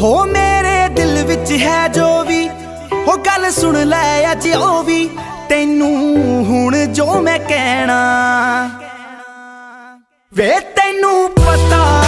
ਹੋ ਮੇਰੇ ਦਿਲ ਵਿੱਚ ਹੈ ਜੋ ਵੀ। ਉਹ ਗੱਲ ਸੁਣ ਲੈ ਅੱਜ ਉਹ ਵੀ। ਤੈਨੂੰ ਹੁਣ ਜੋ ਮੈਂ ਕਹਿਣਾ। ਵੇ ਤੈਨੂੰ ਪਤਾ